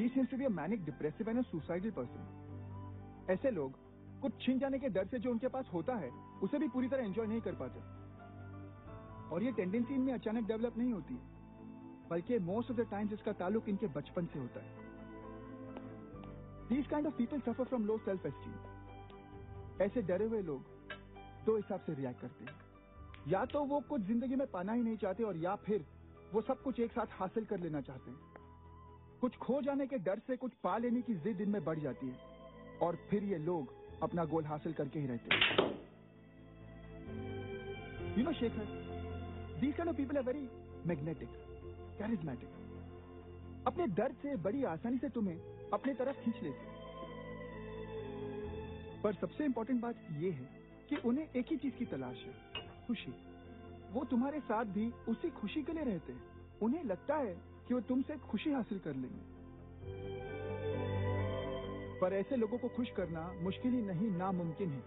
She seems to be a manic depressive and a suicidal person ऐसे लोग, कुछ छिन जाने के डर से जो उनके पास होता है, उसे भी पूरी तरह एंजॉय नहीं कर पाते। और ये टेंडेंसी इनमें अचानक डेवलप नहीं होती बल्कि मोस्ट ऑफ़ द टाइम्स इसका ताल्लुक इनके बचपन से होता है। These kind of people suffer from low self esteem ऐसे डरे हुए लोग दो हिसाब से रिएक्ट करते हैं। या तो वो कुछ ज़िंदगी में पाना ही नहीं चाहते और या फिर वो सब कुछ एक साथ हासिल कर लेना चाहते हैं। कुछ खो जाने के डर से कुछ पा लेने की जिद इनमें बढ़ जाती है। और फिर ये लोग अपना गोल हासिल करके ही रहते हैं। You know Shekhar these people are very magnetic charismatic अपने दर्द से, बड़ी आसानी से तुम्हें अपने तरफ़ खींच लेते पर सबसे इंपॉर्टेंट बात यह है कि उन्हें एक ही चीज़ की तलाश है, खुशी। वो तुम्हारे साथ भी उसी खुशी के लिए रहते हैं। उन्हें लगता है कि वो तुमसे खुशी हासिल कर लेंगे। पर ऐसे लोगों को खुश करना मुश्किल ही नहीं, नामुमकिन है।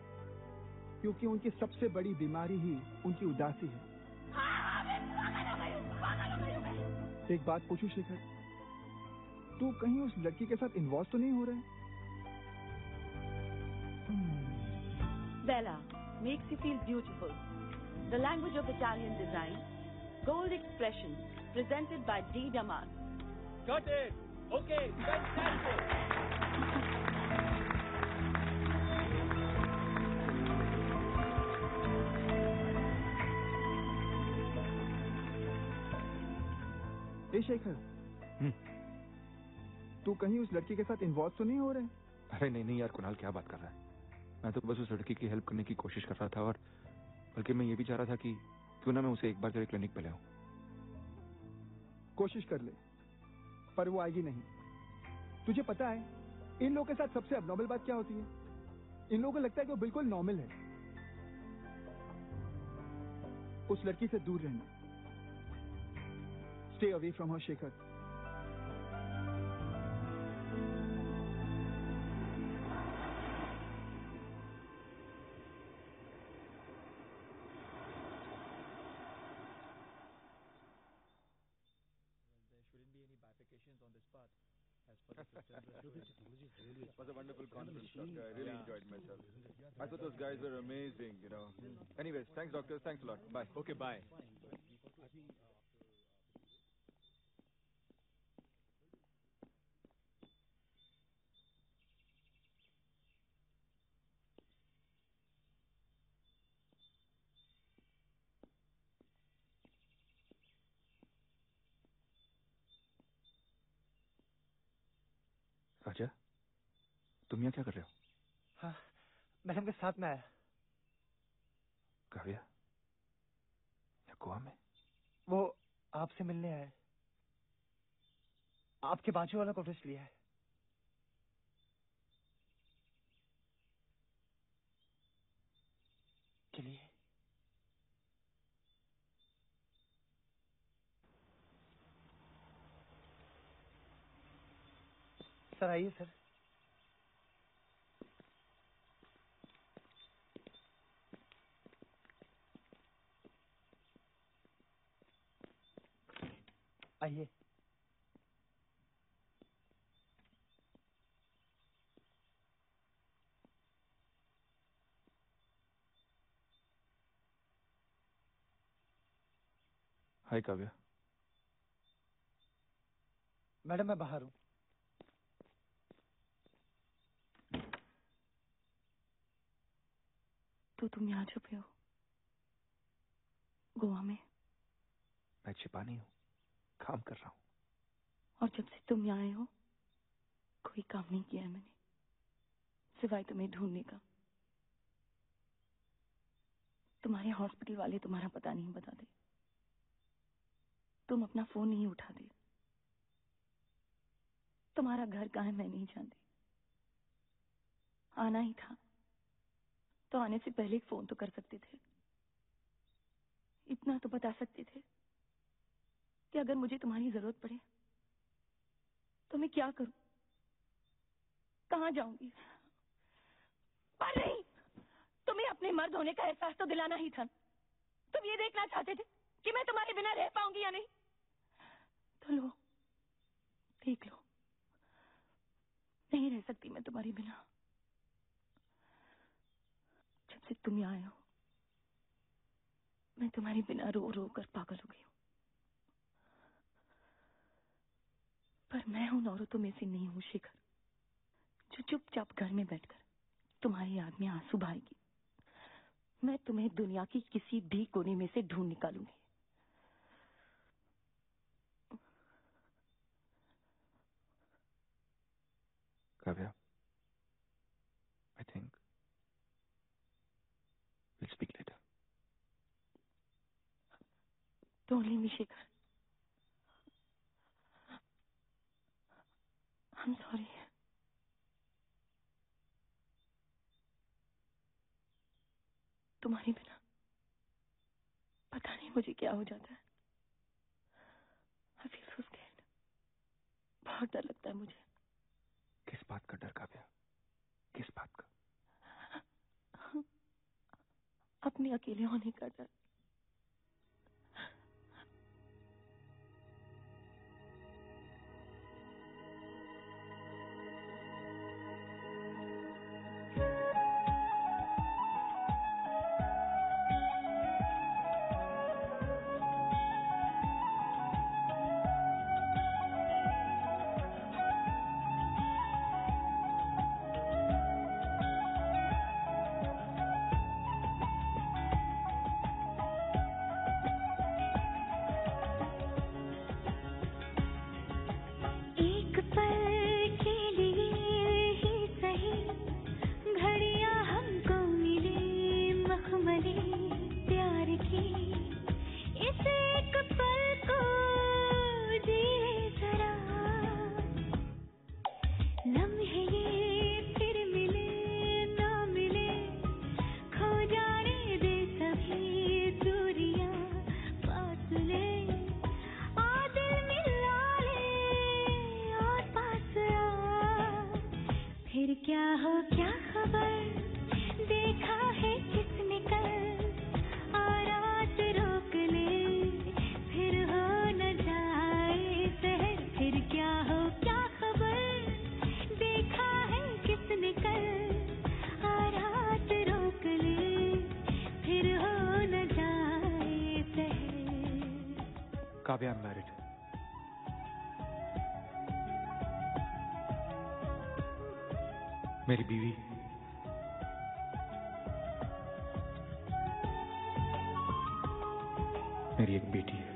क्योंकि उनकी सबसे बड़ी बीमारी ही उनकी उदासी है। एक बात पूछू, शेखर? तू कहीं उस लड़की के साथ इन्वॉल्व तो नहीं हो रहा Bella, makes you feel beautiful. The language of Italian design. Gold expression presented by D. Damas. Got it! Okay, fantastic! ए शेखर हम्म, तू कहीं उस लड़की के साथ इन्वॉल्व तो नहीं हो रहे है अरे नहीं नहीं यार कुणाल क्या बात कर रहा है मैं तो बस उस लड़की की हेल्प करने की कोशिश कर रहा था और बल्कि मैं ये भी चाह रहा था कि क्यों ना मैं उसे एक बार तेरे क्लिनिक पे ले आऊँ कोशिश कर ले, पर वो आएगी नहीं। तुझे पता है, इन लोगों के साथ सबसे अबनॉर्मल बात क्या होती है? इन लोगों को लगता है कि वो बिल्कुल नॉर्मल है। उस लड़की से दूर रहना। Stay away from her Shekhar It was a wonderful conference, doctor. I really enjoyed myself. I thought those guys were amazing, you know. Anyways, thanks, doctor. Thanks a lot. Bye. Okay, bye. तुम यहाँ क्या कर रहे हो? हाँ madam के साथ में आया। काव्या? या गोवा में? वो आपसे मिलने आया है आपके बाजू वाला कोटेज लिया है। के लिए सर आइए सर। आइए। हाय काव्या। मैडम मैं बाहर हूँ। तो तुम यहाँ छुपे हो? गोवा में? मैं छिपा नहीं हूँ। काम कर रहा हूँ। और जब से तुम यहाँ आए हो, कोई काम नहीं किया है मैंने, सिवाय तुम्हें ढूँढने का। तुम्हारे हॉस्पिटल वाले तुम्हारा पता नहीं बताते तुम अपना फ़ोन नहीं उठाते तुम्हारा घर कहाँ है मैं नहीं जानती। आना ही था। तो आने से पहले एक फ़ोन तो कर सकते थे। इतना तो बता सकते थे। अगर मुझे तुम्हारी ज़रूरत पड़े तो मैं क्या करूँ? कहा जाऊँगी? पर नहीं, तुम्हें अपने मर्द होने का एहसास तो दिलाना ही था। तुम ये देखना चाहते थे कि मैं तुम्हारे बिना रह पाऊँगी या नहीं? तो लो, देख लो। नहीं रह सकती मैं तुम्हारे बिना। जब से तुम आए हो, मैं तुम्हारे बिना रो रो कर पागल हो गई हूँ। पर मैं उन औरतों में से नहीं हूँ शिखर जो चुपचाप घर में बैठकर तुम्हारी याद में आँसू बहाएगी। मैं तुम्हें दुनिया की किसी भी कोने में से ढूंढ निकालूँगी। Kavya I think will speak later Don't leave me, Shikhar. I'm sorry. तुम्हारे बिना पता नहीं मुझे क्या हो जाता है। I feel so scared. बहुत डर लगता है मुझे। किस बात का डर काव्या? किस बात का? अपने अकेले होने का डर। मेरी बीवी। मेरी एक बेटी है।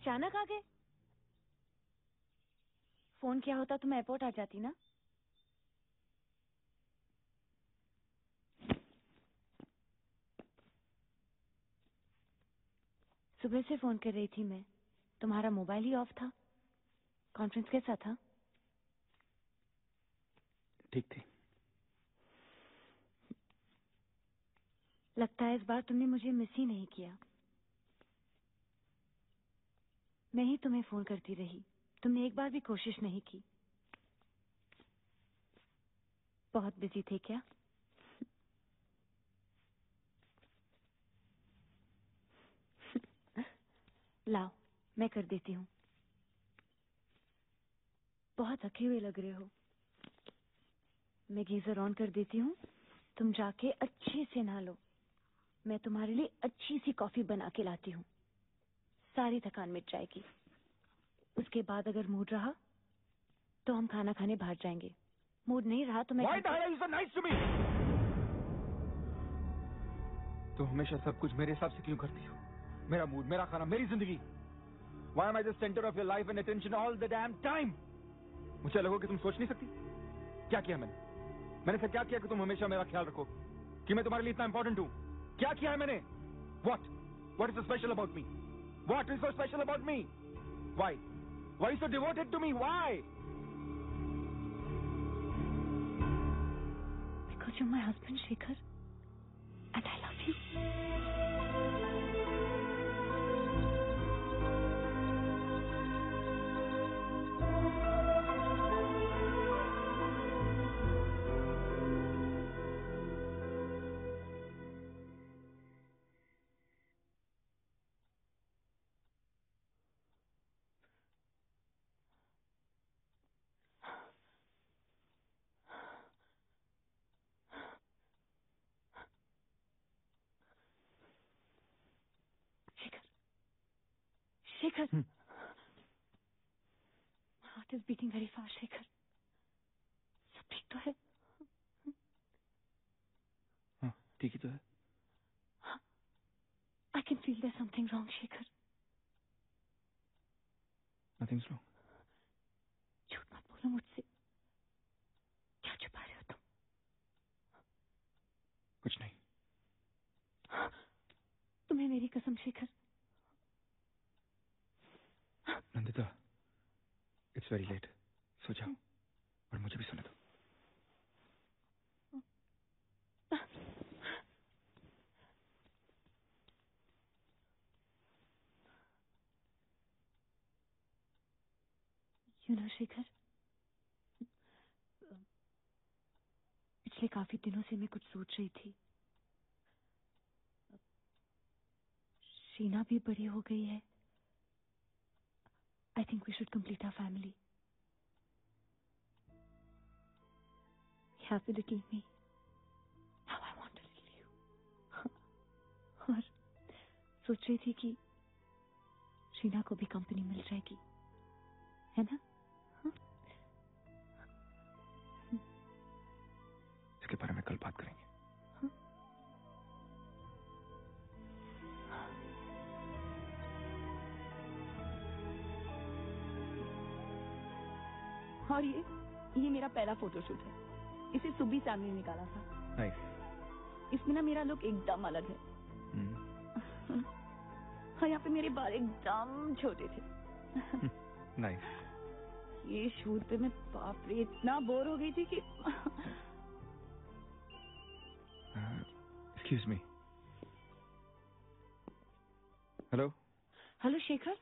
अचानक आ गए। फ़ोन किया होता तो मैं एयरपोर्ट आ जाती ना। सुबह से फ़ोन कर रही थी मैं। तुम्हारा मोबाइल ही ऑफ़ था। कॉन्फ्रेंस कैसा था? ठीक थी। लगता है इस बार तुमने मुझे मिस ही नहीं किया। मैं ही तुम्हें फ़ोन करती रही। तुमने एक बार भी कोशिश नहीं की। बहुत बिज़ी थे क्या? लाओ, मैं कर देती हूँ। बहुत थके हुए लग रहे हो। मैं गीजर ऑन कर देती हूँ। तुम जाके अच्छे से नहा लो। मैं तुम्हारे लिए अच्छी सी कॉफ़ी बना के लाती हूँ। सारी थकान मिट जाएगी। उसके बाद अगर मूड रहा तो हम खाना खाने बाहर जाएँगे। मूड नहीं रहा तो मैं? तो हमेशा सब कुछ मेरे हिसाब से क्यों करती हो? मेरा मूड मेरा खाना मेरी ज़िंदगी। Am I the center of your life and attention all the damn time? मुझे लगो कि तुम सोच नहीं सकती। क्या किया मैंने? मैंने ऐसा क्या किया कि तुम हमेशा मेरा ख्याल रखो? कि मैं तुम्हारे लिए इतना इंपॉर्टेंट हूँ। क्या किया है मैंने? What is so special about me? What is so special about me? Why? Why so devoted to me? Why? Because you're my husband, Shekhar. And I love Shekhar. Hmm. My heart is beating very सब ठीक तो है? हाँ, ठीक ही तो है। I can feel there something wrong Shekhar. Nothing wrong झूठ मत बोलो मुझसे। क्या छुपा रहे हो तुम? कुछ नहीं। तुम्हें मेरी कसम Shekhar. Nandita it's very late सो जाओ, और मुझे भी सुने दो। यू नो शेखर पिछले काफ़ी दिनों से मैं कुछ सोच रही थी। शीना भी बड़ी हो गई है। I think we should complete our family have to leave me now I want to leave you और सोच रही थी कि शीना को भी कंपनी मिल जाएगी। है ना? इसके बारे में कल बात करेंगे। और ये ये मेरा पहला फोटोशूट है। इसे सुबी सैम ने निकाला था। इसमें ना मेरा लुक एकदम अलग है। और यहाँ पे मेरे बाल एकदम छोटे थे। नाइस ये शूट पे मैं बाप रे इतना बोर हो गई थी कि excuse me hello hello Shekhar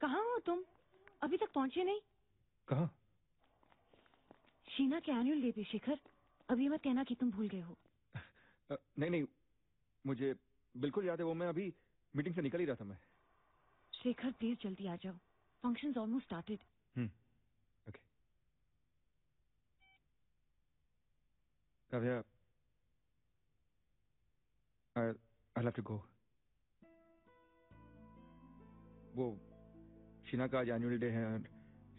कहाँ हो तुम? अभी तक पहुँचे नहीं? कहाँ? शीना के एनुअल डे पे शिखर। अभी मत कहना कि तुम भूल गए हो। नहीं नहीं। मुझे बिल्कुल याद है वो मैं अभी मीटिंग से निकल ही रहा था मैं। शेखर प्लीज़ जल्दी आ जाओ। Function almost started okay Kavya. I I have to go वो शीना का आज एनुअल डे है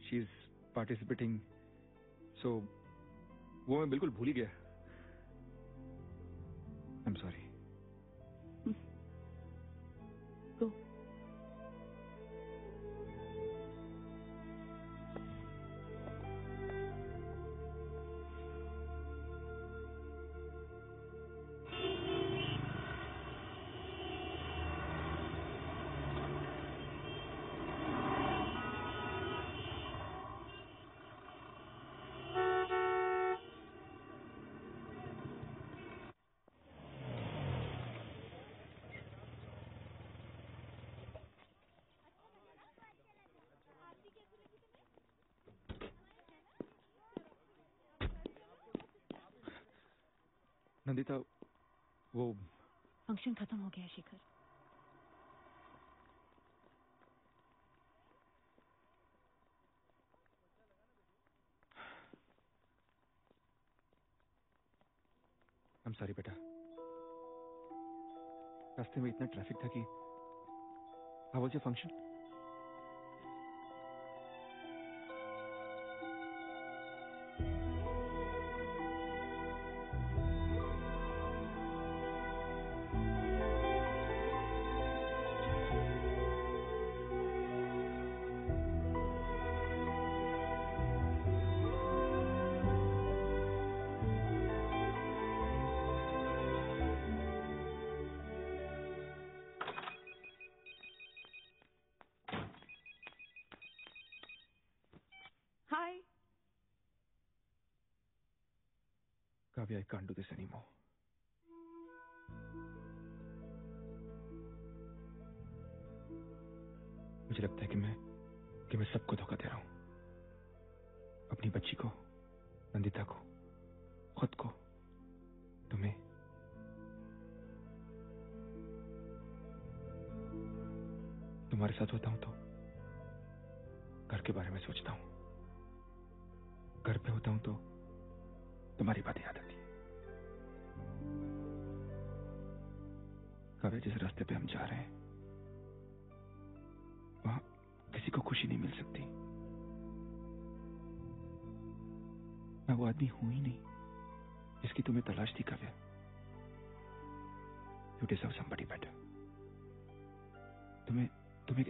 she is participating so so, वो मैं बिल्कुल भूल ही गया। आई एम सॉरी नंदिता वो फ़ंक्शन खत्म हो गया है, शिखर। एम सॉरी बेटा। रास्ते में इतना ट्रैफ़िक था कि how was your function hi Kavya, I can't do this anymore. मुझे लगता है कि मैं कि मैं सबको धोखा दे रहा हूँ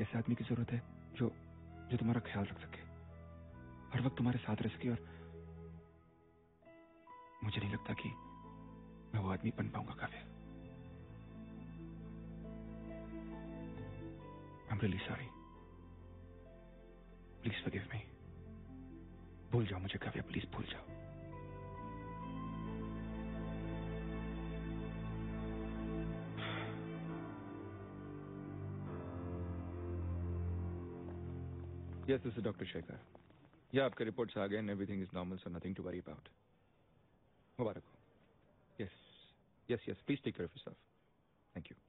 ऐसे आदमी की ज़रूरत है, जो जो तुम्हारा ख्याल रख सके हर वक्त तुम्हारे साथ रह सके और मुझे नहीं लगता कि मैं वो आदमी बन पाऊँगा Kavya really sorry. Please forgive me. भूल जाओ मुझे काव्या प्लीज़ भूल जाओ Yes, this is Dr. Shekhar. Yeah, आपके रिपोर्ट्स आ गए and everything is normal, so nothing to worry about. मुबारक हो. Yes, yes, yes. Please take care of yourself. Thank you.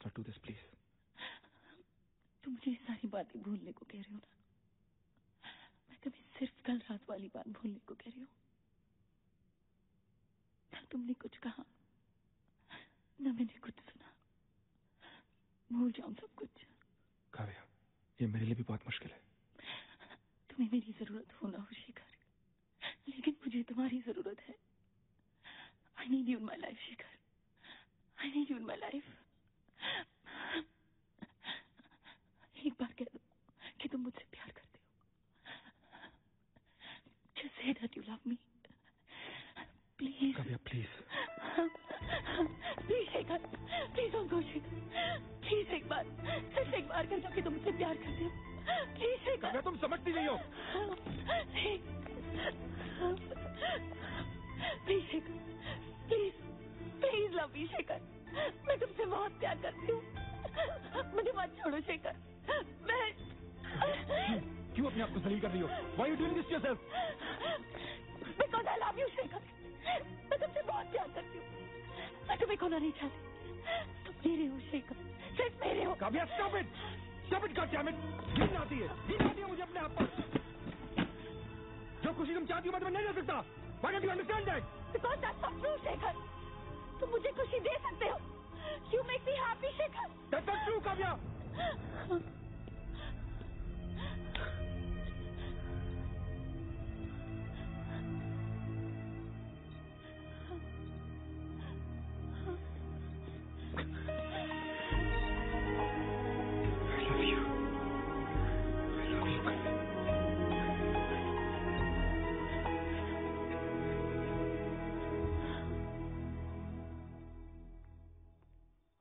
Let's not do this please तुम मुझे ये सारी बातें भूलने को कह रहे हो ना? सिर्फ़ कल रात वाली बात भूलने को कह रही हूँ। ना तुमने कुछ कहा ना मैंने कुछ सुना। भूल जाऊँ सब कुछ। काव्या ये मेरे लिए भी बहुत मुश्किल है। तुम्हें मेरी ज़रूरत हो ना हो शेखर लेकिन मुझे तुम्हारी ज़रूरत है। I need you in my life Shikhar I need you in my life एक बार कह दो कि तुम मुझसे प्यार करते हो। Just say that you love me. Please. Kavya please. Please Shekhar please don't go Shekhar please एक बार सिर्फ़ एक बार कह दो कि तुम मुझसे प्यार करते हो। प्लीज़ शेखर काव्या तुम समझती नहीं हो। Please. Shekhar please please love me Shekhar. मैं तुमसे बहुत प्यार करती हूँ। मुझे मत छोड़ो शेखर। मैं क्यों अपने आप को जलील कर रही हो? Why you doing this yourself because I love you Shekhar मैं तुमसे बहुत प्यार करती हूँ। मैं तुम्हें खोना नहीं चाहती? तुम मेरे हो शेखर सिर्फ़ मेरे हो। Kavya stop it stop it god damn it घिन आती है। घिन आती है मुझे अपने आप पर। जो खुशी तुम चाहती हो मैं तुम्हें नहीं दे सकता। Why don't you understand that? Because that's not true Shekhar तुम मुझे खुशी दे सकते हो। You make me happy Shekhar That's not true, Kavya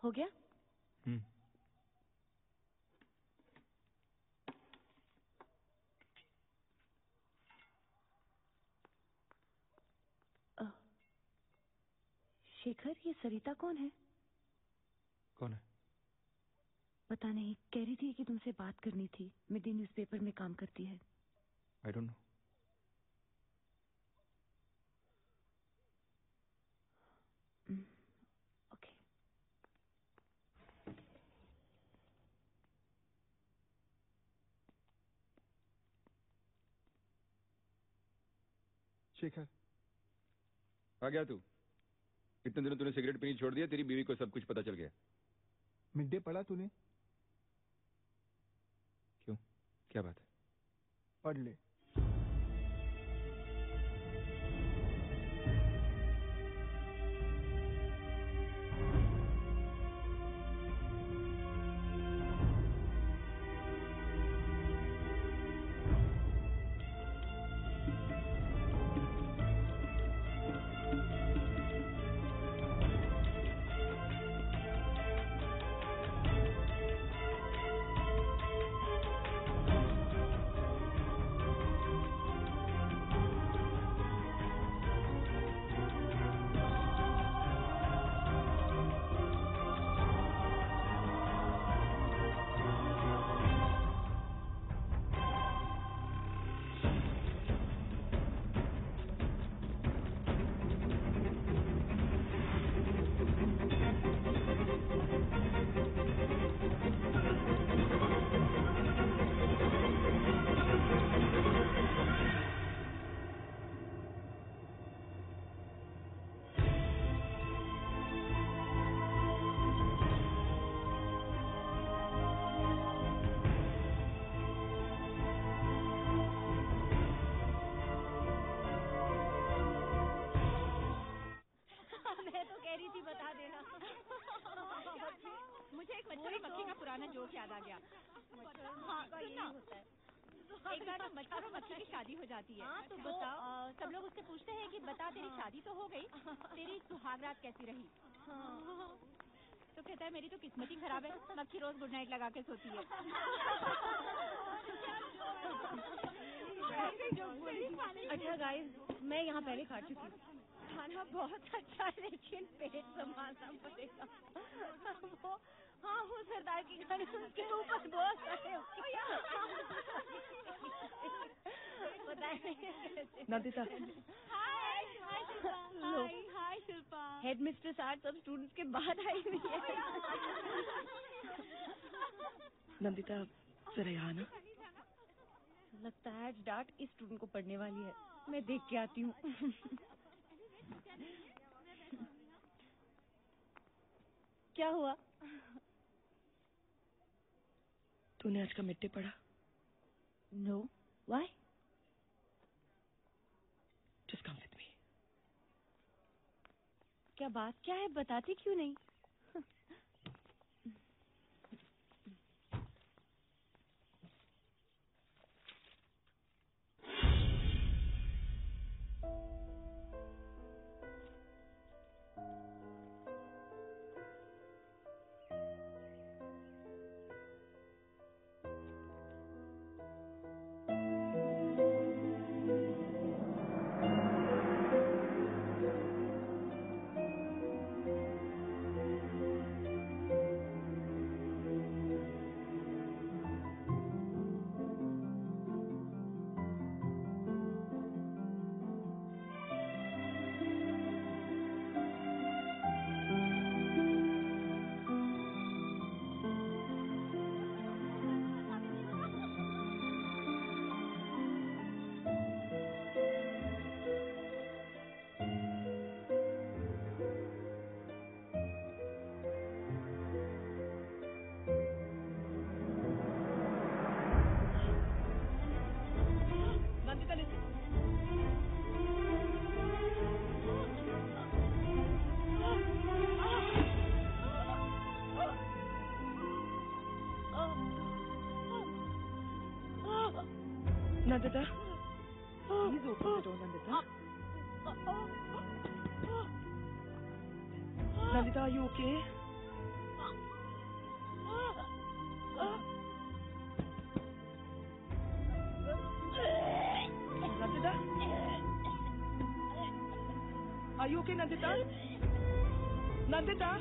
हो गया? हम्म। शेखर ये सरिता कौन है? कौन है? पता नहीं कह रही थी कि तुमसे बात करनी थी। मिड न्यूज़पेपर में काम करती है। आई डोंट नो शेखर आ गया तू। इतने दिनों तूने सिगरेट पीनी छोड़ दिया तेरी बीवी को सब कुछ पता चल गया। मिड डे पढ़ा तूने? क्यों? क्या बात है? पढ़ ले। पुराना जोक याद आ गया। हाँ सुनना। एक बार मच्छर और मक्खी की शादी हो जाती है। हाँ, तो अ, बताओ। सब लोग उससे पूछते हैं कि बता तेरी शादी तो हो गई तेरी सुहाग रात कैसी रही? तो कहता है मेरी तो किस्मत ही खराब है मक्खी रोज गुड नाइट लगा के सोती है। अच्छा गाइस मैं यहाँ पहले खा चुकी हूँ। खाना बहुत अच्छा है लेकिन पेट संभालना पड़ेगा। वो हाँ वो सरदार की गाड़ी उसके ऊपर बहुत सारे नंदिता। हाय हाय शिल्पा लो। Hi hi Shilpa. Head mistress आज सब स्टूडेंट्स के बाहर आई हुई है। नंदिता जरा यहाँ ना लगता है आज डांट इस स्टूडेंट को पढ़ने वाली है। मैं देख के आती हूँ। क्या हुआ? तूने आज का मिड डे पढ़ा। No why just come with me क्या बात क्या है? बताती क्यों नहीं? でだ水を取ってどうなんでだなでだよけなでだあよけなでだなでだ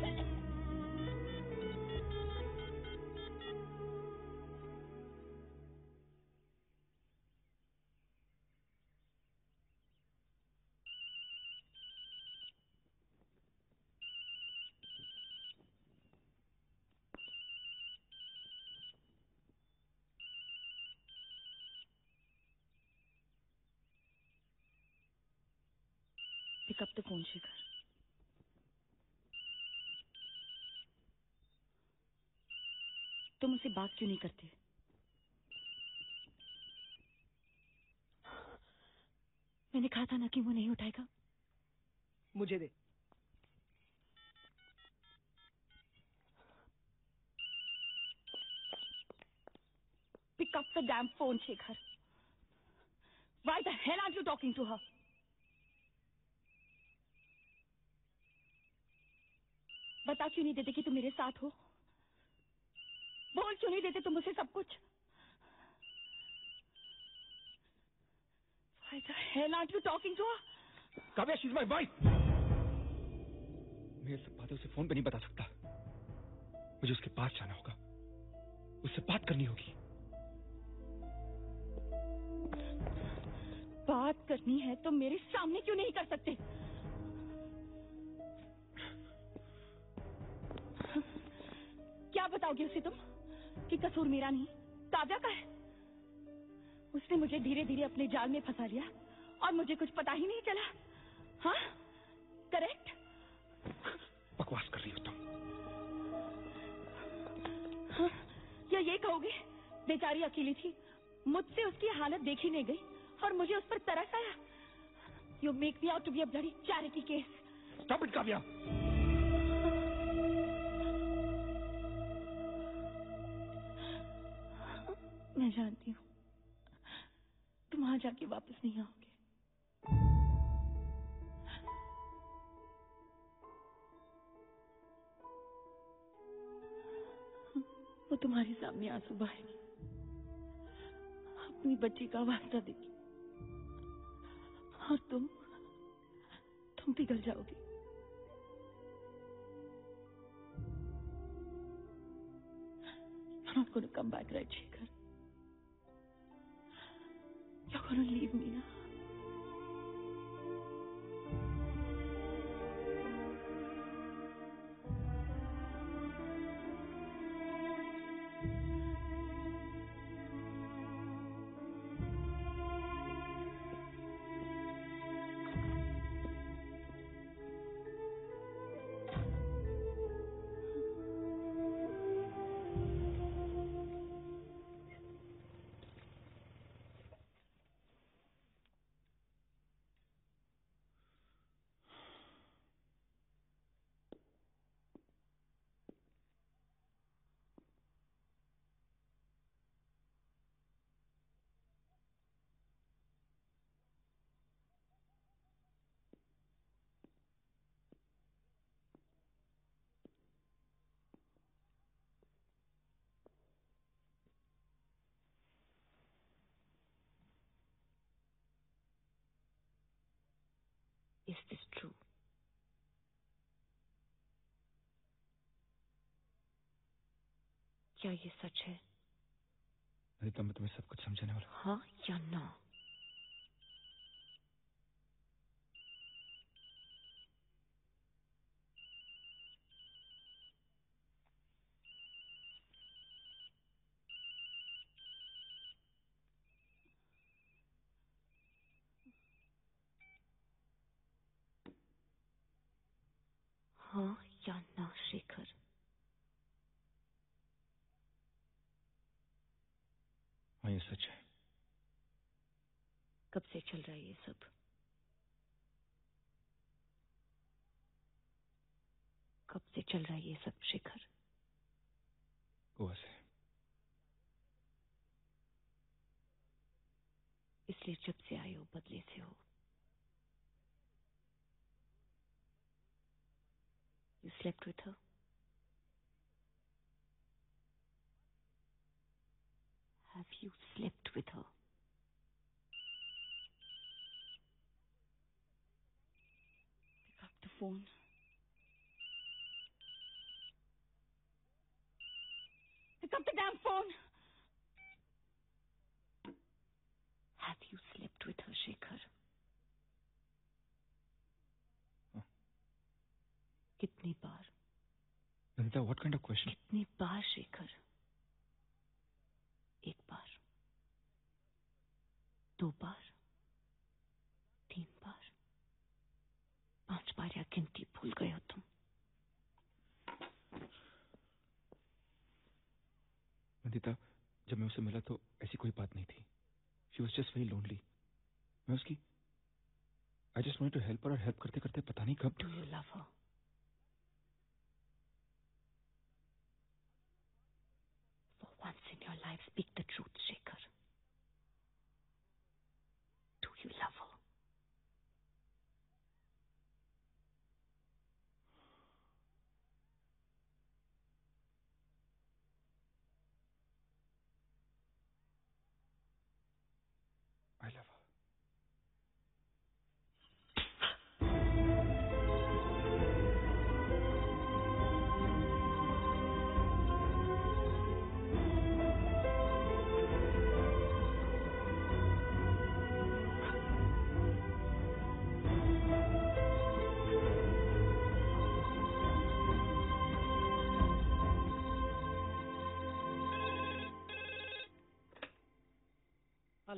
पिकअप तक पहुंचेगा? तुम उसे बात क्यों नहीं करते? मैंने कहा था ना कि वो नहीं उठाएगा। मुझे दे। कब the damn phone Shekhar. Why the hell are you talking to her बता क्यों नहीं देते कि तुम मेरे साथ हो? बोल क्यों नहीं देते तुम मुझे सब कुछ? Why the hell aren't you talking to her? Kavya she's my wife मैं ये सब बातें उसे फ़ोन पे नहीं बता सकता। मुझे उसके पास जाना होगा। उससे बात करनी होगी। बात करनी है तो मेरे सामने क्यों नहीं कर सकते? क्या बताओगे उसे तुम? कि कसूर मेरा नहीं काव्या का है? उसने मुझे धीरे धीरे अपने जाल में फंसा लिया और मुझे कुछ पता ही नहीं चला। हाँ? करेक्ट? बकवास कर रही हो तुम। हाँ, या ये कहोगे? बेचारी अकेली थी मुझसे उसकी हालत देखी नहीं गई और मुझे उस पर तरस आया। You make me out to be a bloody charity case stop it Kavya. मैं जानती हूँ। तुम वहाँ जाके वापस नहीं आओगे। वो तुम्हारे सामने आँसू बहाएगी। अपनी बच्ची का वास्ता देगी। और तुम तुम पिघल जाओगी। You're not going to come back, right, Shekhar? You're going to leave me now. Is this true? क्या ये सच है अनिता मैं तुम्हें सब कुछ समझाने वाला हूँ। हाँ या ना हाँ या ना शेखर हाँ ये सच है कब से चल रहा है ये सब? कब से चल रहा है ये सब शिखर? से। इसलिए जब से आए हो बदले से हो। You slept with her? Have you slept with her? Pick up the phone. Pick up the damn phone. Have you slept with her, Shekhar? हाँ। कितनी बार Anita what kind of question कितनी बार शेखर एक बार दो बार तीन बार पाँच बार या गिनती भूल गए हो तुम। अनिता जब मैं उससे मिला तो ऐसी कोई बात नहीं थी। She was just very lonely मैं उसकी I just wanted to help और हेल्प करते करते पता नहीं कब। Do you love For once in your life, speak the truth, Shekhar.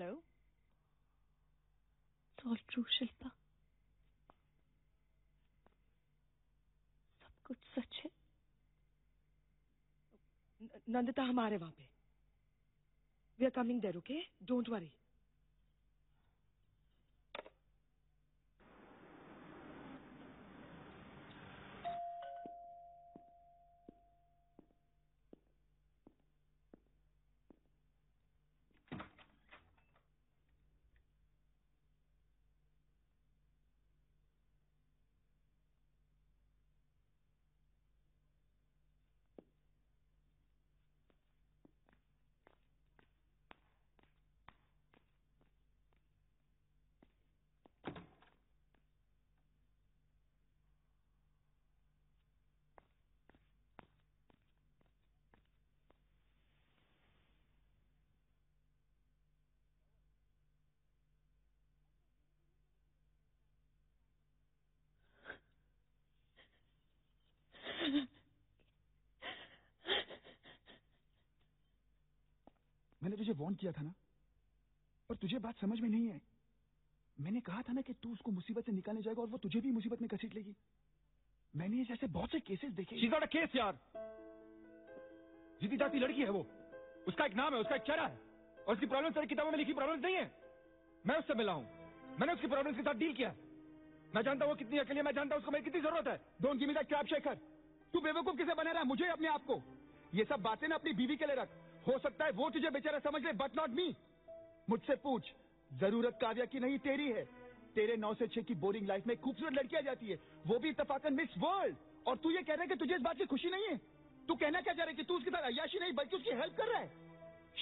Hello? Shilpa सब कुछ सच है नंदिता हमारे वहाँ पे we are coming there okay don't worry मैंने तुझे वार्न किया था ना? पर तुझे बात समझ में नहीं आई। मैंने कहा था ना कि तू उसको मुसीबत से निकालने जाएगा और वो तुझे भी मुसीबत में घसीट लेगी। मैंने ऐसे बहुत से केसेस देखे। शी केस यार। जीती जाती लड़की है वो। उसका एक नाम है, उसका एक चेहरा है। और उसकी प्रॉब्लम सारी किताबों में लिखी प्रॉब्लम नहीं है। मैं उससे मिला हूँ। मैंने उसकी प्रॉब्लम के साथ डील किया। मैं जानता हूँ कितनी अकेली मैं जानता हूँ उसको मेरी कितनी ज़रूरत है। Don't give me that trap Shekhar तू बेवकूफ़ किसे बना रहा है? मुझे अपने आप को। ये सब बातें ना अपनी बीवी के लिए रख। हो सकता है वो तुझे बेचारा समझ ले बट नॉट मी मुझसे पूछ, ज़रूरत काव्या की नहीं, तेरी है। तेरे नौ से छह की बोरिंग लाइफ में खूबसूरत लड़कियाँ जाती है। वो भी इतफाकन मिस वर्ल्ड और तू ये कह रहा है कि तुझे इस बात की खुशी नहीं है? तू कहना क्या चाह रहा है कि तू उसके साथ अयाशी नहीं, बल्कि उसकी हेल्प कर रहा है?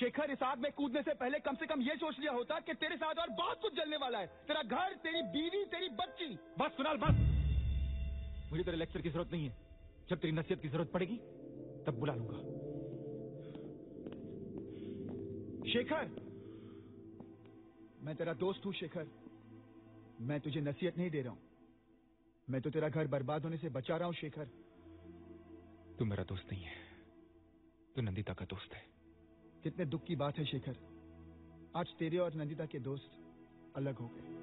शेखर, इस आग में कूदने से पहले कम से कम ये सोच लिया होता कि तेरे साथ और बहुत कुछ जलने वाला है। तेरा घर, तेरी बीवी, तेरी बच्ची। बस, कुणाल, बस। मुझे तेरे लेक्चर की ज़रूरत नहीं है। जब तेरी नसीहत की ज़रूरत पड़ेगी, तब बुला लूँगा। शेखर। मैं तेरा दोस्त हूँ शेखर। मैं तुझे नसीहत नहीं दे रहा हूँ। मैं तो तेरा घर बर्बाद होने से बचा रहा हूँ शेखर। तू मेरा दोस्त नहीं है। तू नंदिता का दोस्त है। कितने दुख की बात है शेखर। आज तेरे और नंदिता के दोस्त अलग हो गए।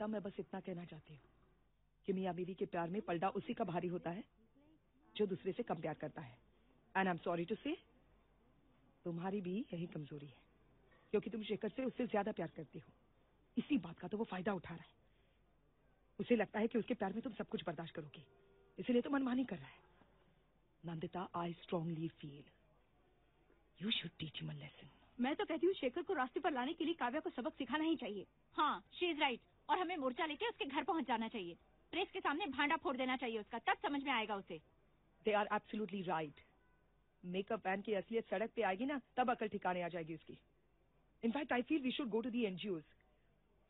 नंदिता मैं बस इतना कहना चाहती हूँ कि मियाँ बीवी के प्यार में पलड़ा उसी का भारी होता है, जो दूसरे से कम प्यार करता है। And I am sorry to say तुम्हारी भी यही कमज़ोरी है, क्योंकि तुम शेखर से उससे ज़्यादा प्यार करती हो। इसी बात का तो वो फ़ायदा उठा रहा है। उसे लगता है कि उसके प्यार में तुम सब कुछ बर्दाश्त करोगी। इसीलिए तो मनमानी कर रहा है। Nandita I strongly feel you should teach a lesson मैं तो कहती हूँ, शेखर को रास्ते पर लाने के लिए काव्या को सबक सिखाना ही चाहिए। हाँ शी इज़ राइट और हमें मोर्चा लेके उसके घर पहुँच जाना चाहिए। प्रेस के सामने भांडा फोड़ देना चाहिए उसका तब समझ में आएगा उसे। They are absolutely right makeup van की असलियत सड़क पे आएगी ना तब अकल ठिकाने आ जाएगी उसकी। In fact I feel we should go to the NGO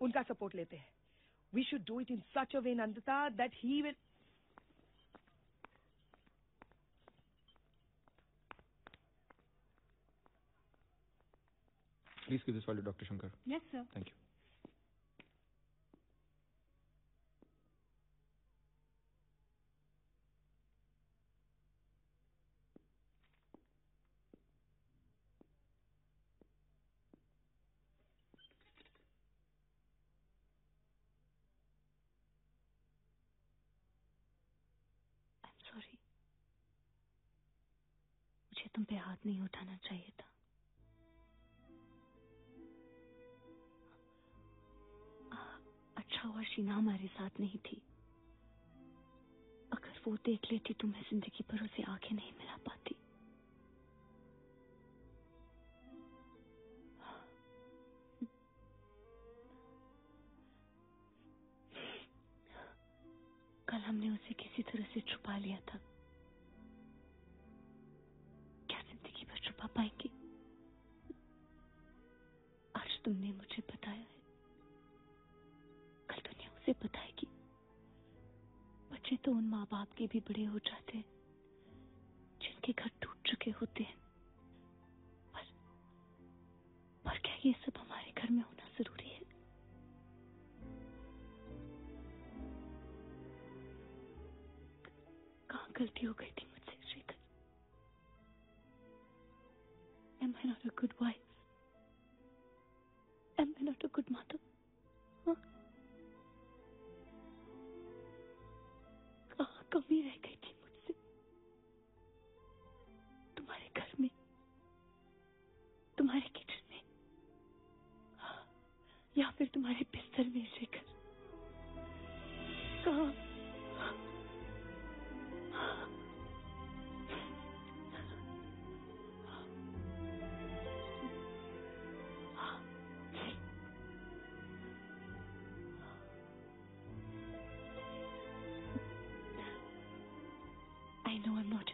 उनका सपोर्ट लेते हैं। We should do it in such a way Nandita that he will please give this file to doctor Shankar yes sir thank you I am sorry मुझे तुम पे हाथ नहीं उठाना चाहिए था। अच्छा हुआ शीना हमारे साथ नहीं थी। अगर वो देख लेती तो मैं ज़िंदगी पर उसे आँखें नहीं मिला पाती। कल हमने उसे किसी तरह से छुपा लिया था। पाएँगे आज तुमने मुझे बताया है। कल दुनिया उसे बताएगी। बच्चे तो उन माँ बाप के भी बड़े हो जाते हैं, जिनके घर टूट चुके होते हैं। पर पर क्या ये सब हमारे घर में होना ज़रूरी है? कहाँ गलती हो गई थी? I not a good wife? Am I not a good mother? हाँ? कहाँ कमी रह गई थी मुझसे तुम्हारे घर में तुम्हारे किचन में हाँ, या फिर तुम्हारे बिस्तर में शेखर कहाँ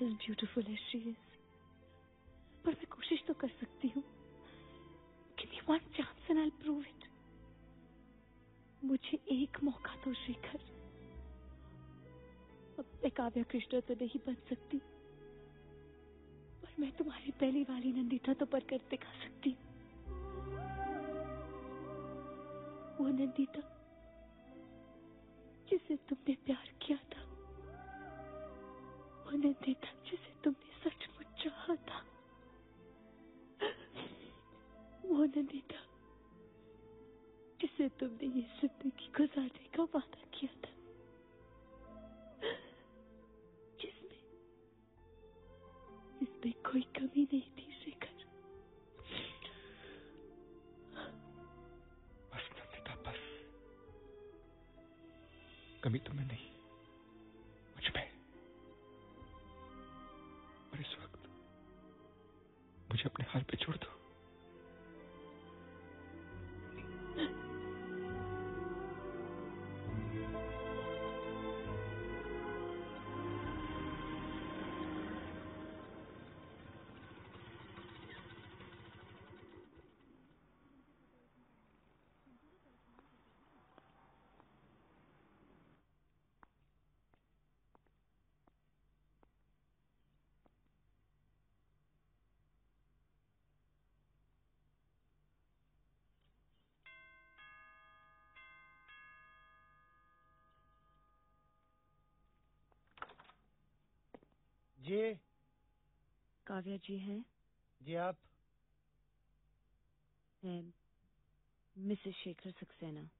not as beautiful as she is. पर मैं कोशिश तो कर सकती हूँ Give me one chance and I'll prove it. मुझे एक मौका दो, शेखर। अब मैं काव्या कृष्ण तो नहीं बन सकती। पर मैं तुम्हारी पहली वाली नंदिता तो पर कर दिखा सकती वो नंदिता, जिसे तुमने प्यार किया था। वो देता जिसे तुमने सचमुच चाहा था। वो नंदिता जिसे तुमने ये ज़िंदगी गुजारने का वादा किया था। जी। काव्या जी हैं। जी आप? मैं मिसेस शेखर सक्सेना।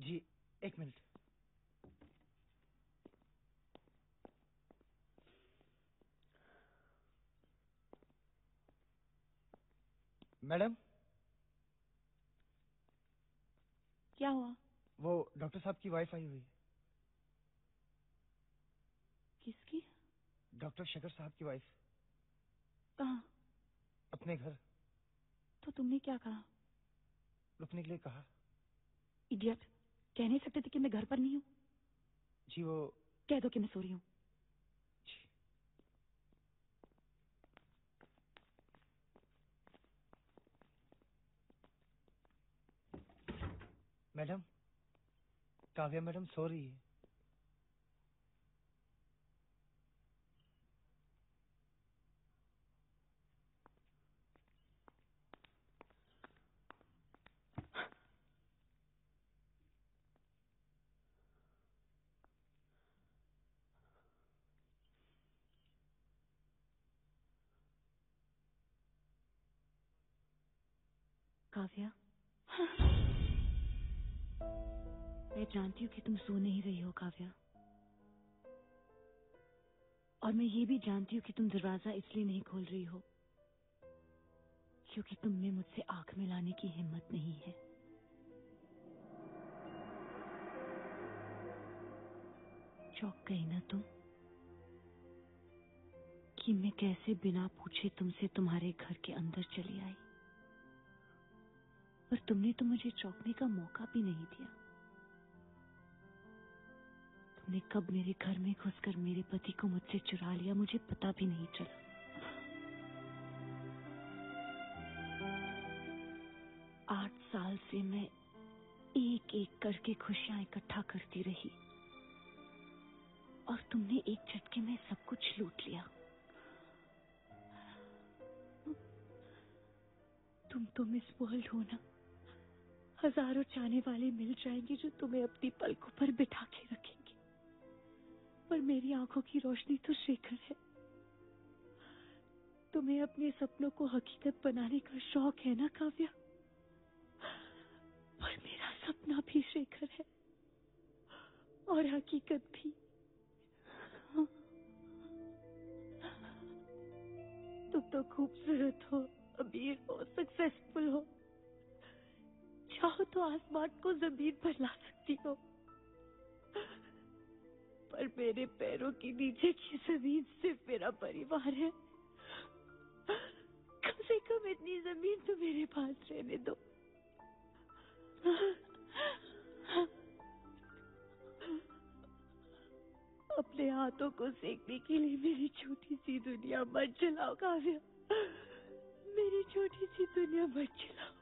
जी एक मिनट। मैडम? क्या हुआ? वो डॉक्टर साहब की वाइफ आई हुई। है डॉक्टर शेखर साहब की वाइफ कहा? अपने घर। तो तुमने क्या कहा? रुकने के लिए कहा। इडियट कह नहीं सकते थे कि मैं घर पर नहीं हूँ? जी वो कह दो कि मैं सो रही हूँ। मैडम काव्या मैडम सो रही है। काव्या मैं जानती हूँ कि तुम सो नहीं रही हो, काव्या। और मैं ये भी जानती हूँ कि तुम दरवाज़ा इसलिए नहीं खोल रही हो, क्योंकि तुम में मुझसे आँख मिलाने की हिम्मत नहीं है। चौक गई ना तुम? कि मैं कैसे बिना पूछे तुमसे तुम्हारे घर के अंदर चली आई? पर तुमने तो मुझे चौंकने का मौका भी नहीं दिया। तुमने कब मेरे घर में घुसकर मेरे पति को मुझसे चुरा लिया, मुझे पता भी नहीं चला। आठ साल से मैं एक एक करके खुशियाँ इकट्ठा करती रही और तुमने एक झटके में सब कुछ लूट लिया। तुम तो मिस वर्ल्ड हो ना? हज़ारों चाहने वाले मिल जाएँगे जो तुम्हें अपनी पलकों पर बिठा के रखेंगे। पर मेरी आँखों की रोशनी तो शेखर है। तुम्हें अपने सपनों को हकीकत बनाने का शौक है ना, काव्या? पर मेरा सपना भी शेखर है। और हकीकत भी। तुम तो खूबसूरत हो, अमीर हो सक्सेसफुल हो। चाहो तो आसमान को ज़मीन पर ला सकती हो। पर मेरे पैरों के नीचे की ज़मीन सिर्फ़ मेरा परिवार है। कम से कम इतनी ज़मीन तो मेरे पास रहने दो। अपने हाथों को सेकने के लिए मेरी छोटी सी दुनिया मत चलाओ काव्या। मेरी छोटी सी दुनिया मत चलाओ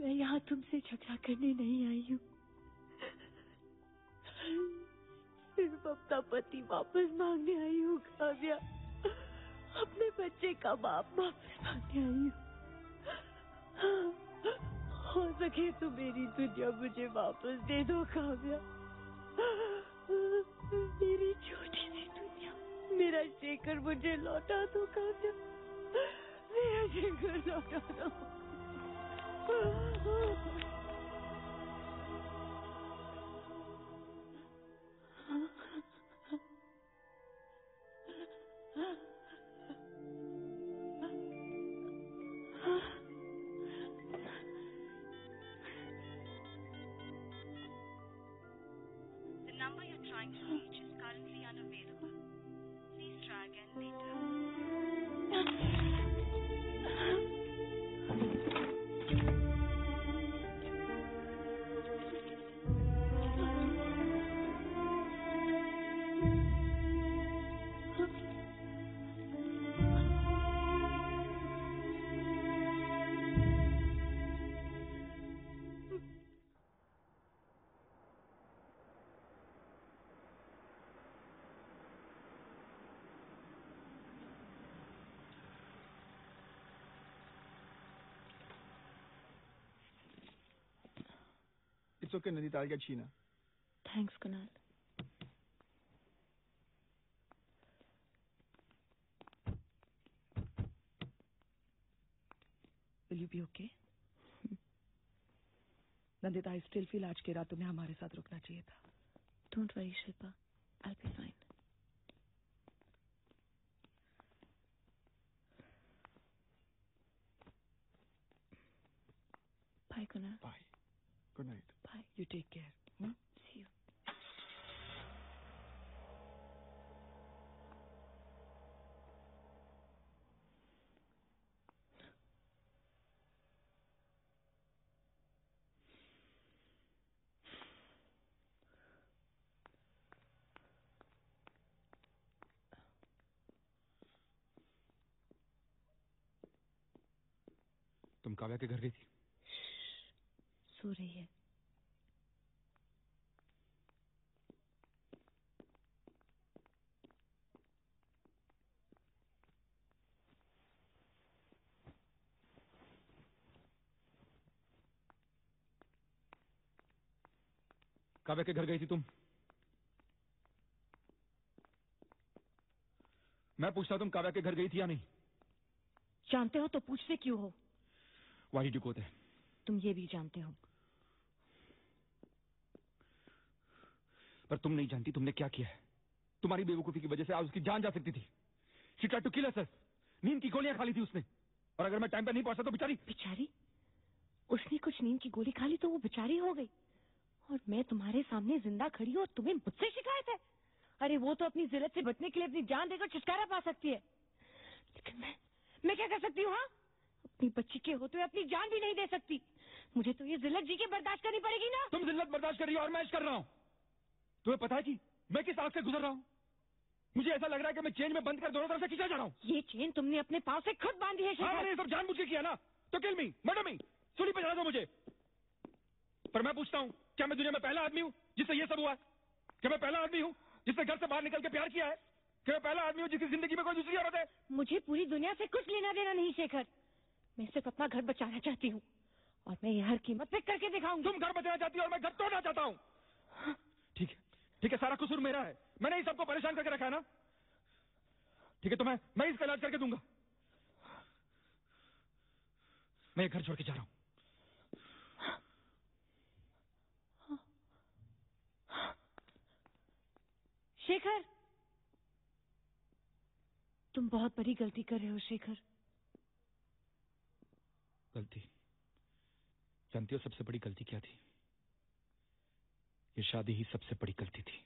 मैं यहाँ तुमसे झगड़ा करने नहीं आई हूँ। सिर्फ़ अपना पति वापस मांगने आई हूँ, काव्या। अपने बच्चे का बाप वापस मांगने आई हूँ। हो सके तो मेरी दुनिया मुझे वापस दे दो, काव्या। मेरी छोटी सी दुनिया, मेरा शेखर मुझे लौटा दो, काव्या। मेरा शेखर लौटा दो The It's okay, Nandita. I'll get Sheena. Thanks Kunal will you be okay Nandita I still feel आज की रात तुम्हें हमारे साथ रुकना चाहिए था don't worry Shilpa I be fine bye Kunal Bye. Good night. Bye you take care see you तुम काव्या के घर गई थी। सो रही है। काव्या के घर गई थी तुम। मैं पूछता हूँ, तुम काव्या के घर गई थी या नहीं? जानते हो तो पूछते क्यों हो? Why did you go there तुम ये भी जानते हो। पर तुम नहीं जानती तुमने क्या किया है। तुम्हारी बेवकूफ़ी की वजह से आज उसकी जान जा सकती थी। She tried to kill us नींद की गोलियाँ खा ली थी उसने। और अगर मैं टाइम पे नहीं पहुँचा तो बेचारी बेचारी? उसने कुछ नींद की गोली खा ली तो वो बेचारी हो गई। और मैं तुम्हारे सामने ज़िंदा खड़ी हूँ और तुम्हें मुझसे शिकायत है। अरे वो तो अपनी जिल्लत से बचने के लिए अपनी जान देकर छुटकारा पा सकती है। लेकिन मैं मैं क्या कर सकती हूँ हाँ? अपनी बच्ची के होते हुए अपनी जान भी नहीं दे सकती। मुझे तो ये जिल्लत जी के बर्दाश्त करनी पड़ेगी ना। तुम जिल्लत बर्दाश्त कर रही हो और मैं कर रहा हूँ। तुम्हें पता है कि मैं किस आग से गुजर रहा हूँ? मुझे ऐसा लग रहा है कि मैं चेंज में बंद कर दोनों तरफ़ से खींचा जा रहा हूँ। ये चेन तुमने अपने पाँव से खुद बांधी है हाँ मैंने सब जानबूझ के किया ना। तो किल मी मर्डर मी। सुली पे जाना दो मुझे। पर मैं पूछता हूँ क्या मैं दुनिया में पहला आदमी हूँ जिससे ये सब हुआ है? क्या मैं पहला आदमी हूँ जिसने घर से बाहर निकल के प्यार किया है? क्या मैं पहला आदमी हूँ जिसकी ज़िंदगी में कोई दूसरी औरत है? मुझे पूरी दुनिया से कुछ लेना देना नहीं शेखर। मैं सिर्फ़ अपना घर बचाना चाहती हूँ और मैं ये हर कीमत पे करके दिखाऊँगी। तुम घर बचाना चाहती हो और मैं घर तोड़ना चाहता हूँ। ठीक है ठीक है सारा कसूर मेरा है। मैंने ही सबको परेशान करके रखा है ना? ठीक है तो मैं मैं इसका इलाज करके दूँगा। मैं ये घर छोड़ के जा रहा हूँ। शेखर तुम बहुत बड़ी गलती कर रहे हो शेखर। गलती। जानती हो सबसे बड़ी गलती क्या थी? ये शादी ही सबसे बड़ी गलती थी।